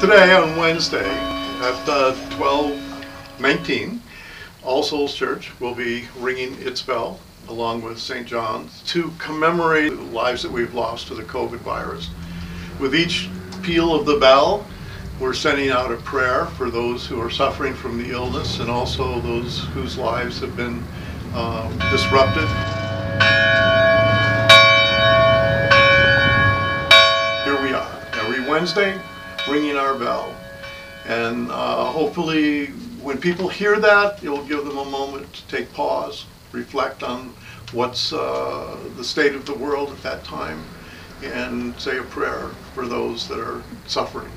Today, on Wednesday, at uh, 12:19, All Souls Church will be ringing its bell along with St. John's to commemorate the lives that we've lost to the COVID virus. With each peal of the bell, we're sending out a prayer for those who are suffering from the illness and also those whose lives have been um, disrupted. Here we are, every Wednesday, ringing our bell. And uh, hopefully, when people hear that, it'll give them a moment to take pause, reflect on what's uh, the state of the world at that time, and say a prayer for those that are suffering.